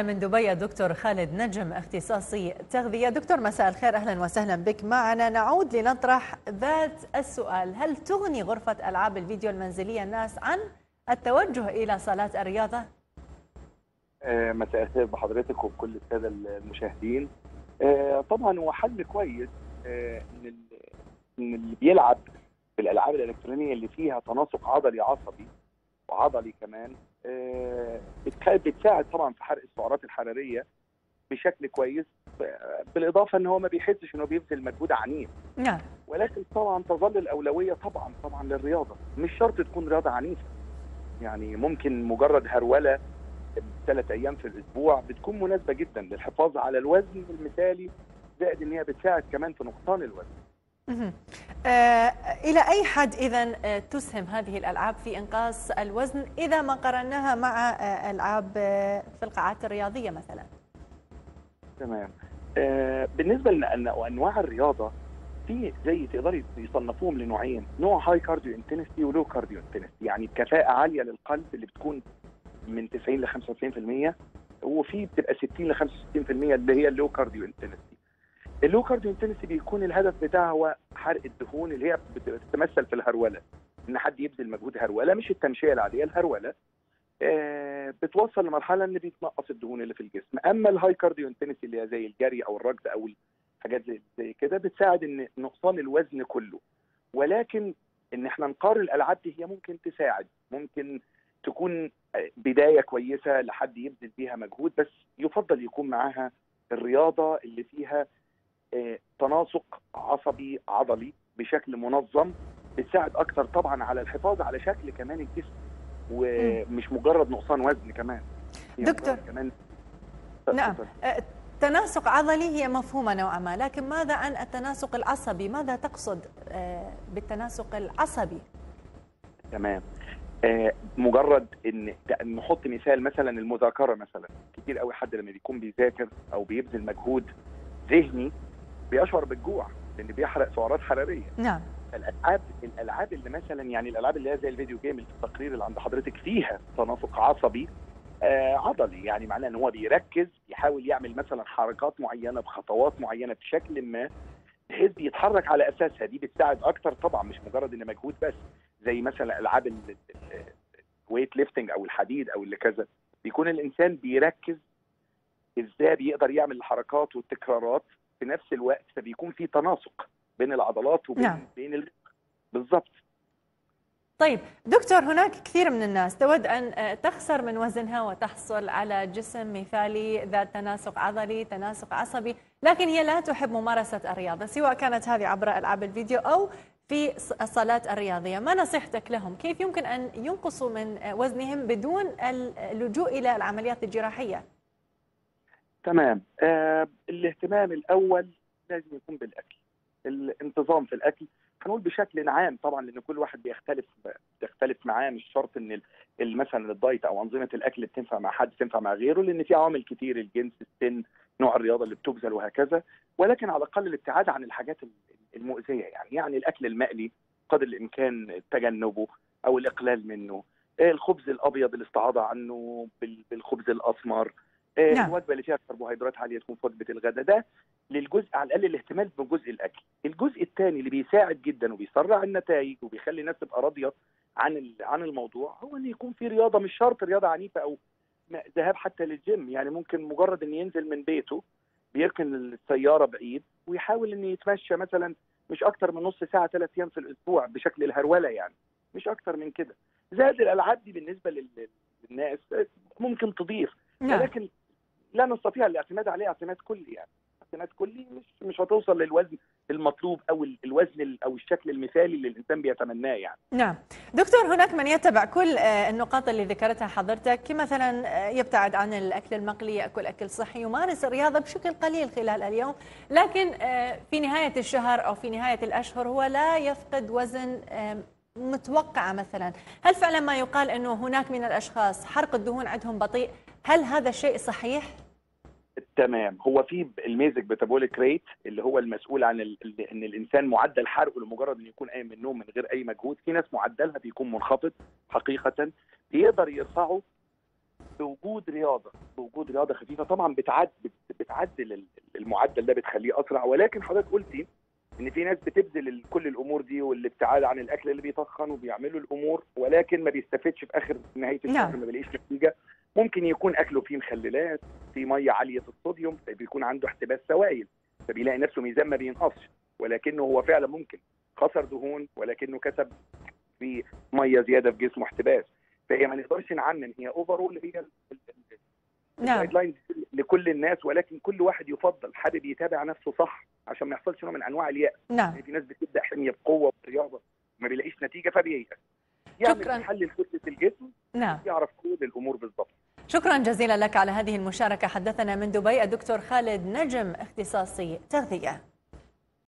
من دبي الدكتور خالد نجم اختصاصي تغذية. دكتور مساء الخير. أهلا وسهلا بك معنا. نعود لنطرح ذات السؤال. هل تغني غرفة ألعاب الفيديو المنزلية الناس عن التوجه إلى صالات الرياضة؟ آه، مساء الخير بحضرتك وبكل السادة المشاهدين. آه، طبعا هو حل كويس آه، إن اللي بيلعب في الألعاب الإلكترونية اللي فيها تناسق عضلي عصبي وعضلي كمان آه، بتساعد طبعا في حرق السعرات الحرارية بشكل كويس بالإضافة إن هو ما بيحسش إنه بيبذل مجهود عنيف. نعم. ولكن طبعا تظل الأولوية طبعا طبعا للرياضة. مش شرط تكون رياضة عنيفة. يعني ممكن مجرد هرولة ثلاث أيام في الأسبوع بتكون مناسبة جدا للحفاظ على الوزن المثالي زائد إن هي بتساعد كمان في نقصان الوزن. آه، إلى أي حد إذا آه، تسهم هذه الألعاب في إنقاص الوزن إذا ما قارناها مع آه، ألعاب آه، في القاعات الرياضية مثلا؟ تمام. آه بالنسبة لانواع الرياضة في زي تقدري يصنفوهم لنوعين. نوع high cardio intensity و low cardio intensity يعني كفاءة عالية للقلب اللي بتكون من 90 ل 95% وفي بتبقى 60 ل 65% اللي هي ال low cardio intensity ال low cardio intensity بيكون الهدف بتاعها هو حرق الدهون اللي هي بتتمثل في الهرولة. إن حد يبذل مجهود هرولة مش التمشية العادية الهرولة. آه، بتوصل لمرحلة إن بيتنقص الدهون اللي في الجسم. أما ال high cardio intensity اللي هي زي الجري أو الركض أو الحاجات زي زي كده بتساعد إن نقصان الوزن كله. ولكن إن إحنا نقارن الألعاب دي هي ممكن تساعد. ممكن تكون آه، بداية كويسة لحد يبذل بيها مجهود بس يفضل يكون معاها الرياضة اللي فيها تناسق عصبي عضلي بشكل منظم بتساعد أكتر طبعا على الحفاظ على شكل كمان الجسم ومش مجرد نقصان وزن كمان. هي دكتور. كمان نعم. آه، تناسق عضلي هي مفهومة نوعا ما لكن ماذا عن التناسق العصبي؟ ماذا تقصد آه، بالتناسق العصبي؟ تمام. آه مجرد إن نحط مثال مثلا المذاكرة مثلا. كتير قوي حد لما بيكون بيذاكر أو بيبذل مجهود ذهني بيشعر بالجوع لأن بيحرق سعرات حرارية. نعم. الألعاب الألعاب اللي مثلا يعني الألعاب اللي هي زي الفيديو جيم اللي في التقرير اللي عند حضرتك فيها تناسق عصبي آه عضلي. يعني معناه إن هو بيركز يحاول يعمل مثلا حركات معينة بخطوات معينة بشكل ما بحيث بيتحرك على أساسها. دي بتساعد أكتر طبعا مش مجرد ان مجهود بس. زي مثلا ألعاب ال weight lifting أو الحديد أو اللي كذا. بيكون الإنسان بيركز إزاي بيقدر يعمل الحركات والتكرارات. في نفس الوقت فبيكون في تناسق بين العضلات وبين نعم. بين ال... بالظبط. طيب دكتور هناك كثير من الناس تود أن آه، تخسر من وزنها وتحصل على جسم مثالي ذات تناسق عضلي تناسق عصبي لكن هي لا تحب ممارسة الرياضة سواء كانت هذه عبر ألعاب الفيديو أو في الص- الصالات الرياضية. ما نصيحتك لهم؟ كيف يمكن أن ينقصوا من آه، وزنهم بدون اللجوء إلى العمليات الجراحية؟ تمام. آه الاهتمام الأول لازم يكون بالأكل. الانتظام في الأكل. هنقول بشكل عام طبعا لأن كل واحد بيختلف بيختلف معاه مش شرط إن مثلا الدايت أو أنظمة الأكل بتنفع مع حد تنفع مع غيره لأن في عوامل كتير الجنس السن نوع الرياضة اللي بتبذل وهكذا. ولكن على الأقل الابتعاد عن الحاجات ال- المؤذية يعني. يعني الأكل المقلي قدر الإمكان تجنبه أو الإقلال منه. الخبز الأبيض الاستعاضة عنه بال- بالخبز الأسمر. نعم. الوجبه اللي فيها كربوهيدرات عالية تكون في وجبه الغداء ده للجزء على الأقل الاهتمام بجزء الأكل. الجزء الثاني اللي بيساعد جدا وبيسرع النتائج وبيخلي الناس تبقى راضية عن عن الموضوع هو إن يكون في رياضة مش شرط رياضة عنيفة أو ذهاب حتى للجيم. يعني ممكن مجرد ان ينزل من بيته بيركن السيارة بعيد ويحاول ان يتمشى مثلا مش أكتر من نص ساعة ثلاث أيام في الأسبوع بشكل الهرولة يعني. مش أكتر من كده. زائد الألعاب دي بالنسبة لل- للناس ممكن تضيف. نعم. ولكن لا نستطيع الاعتماد عليه اعتماد كلي يعني. اعتماد كلي مش مش هتوصل للوزن المطلوب أو ال- الوزن ال- أو الشكل المثالي اللي الإنسان بيتمناه يعني. نعم. دكتور هناك من يتبع كل آه، النقاط اللي ذكرتها حضرتك مثلا آه، يبتعد عن الأكل المقلي يأكل أكل صحي يمارس الرياضة بشكل قليل خلال اليوم لكن آه، في نهاية الشهر أو في نهاية الأشهر هو لا يفقد وزن متوقعة مثلا. هل فعلا ما يقال أنه هناك من الأشخاص حرق الدهون عندهم بطيء؟ هل هذا الشيء صحيح؟ تمام. هو في الميزك بيتابوليك ريت اللي هو المسؤول عن ال... إن الإنسان معدل حرقه لمجرد انه يكون قايم من النوم من غير أي مجهود. في ناس معدلها بيكون منخفض حقيقة. بيقدر يرفعه بوجود رياضة بوجود رياضة خفيفة. طبعا بتعد بت- بتعدل ال- المعدل ده بتخليه أسرع. ولكن حضرتك قلتي إن في ناس بتبذل كل الأمور دي والابتعاد عن الأكل اللي بيتخن وبيعملوا الأمور ولكن ما بيستفدش في آخر نهاية الشهر نعم. ما بيلاقيش نتيجة. ممكن يكون أكله فيه مخللات في مية عالية الصوديوم فبيكون عنده احتباس سوائل فبيلاقي نفسه ميزان ما بينقصش ولكنه هو فعلا ممكن. خسر دهون ولكنه كسب في مية زيادة في جسمه احتباس. فهي ما نقدرش نعمم هي overall هي نعم. ال guidelines لكل الناس ولكن كل واحد يفضل حابب يتابع نفسه صح عشان ما يحصلش نوع من أنواع اليأس. نعم. يعني في ناس بتبدأ حمية بقوة ورياضه ما بيلاقيش نتيجة فبييأس. يعمل شكراً. يحلل كتلة الجسم نعم. يعرف كل الأمور بالضبط. شكرا جزيلا لك على هذه المشاركة. حدثنا من دبي الدكتور خالد نجم اختصاصي تغذية.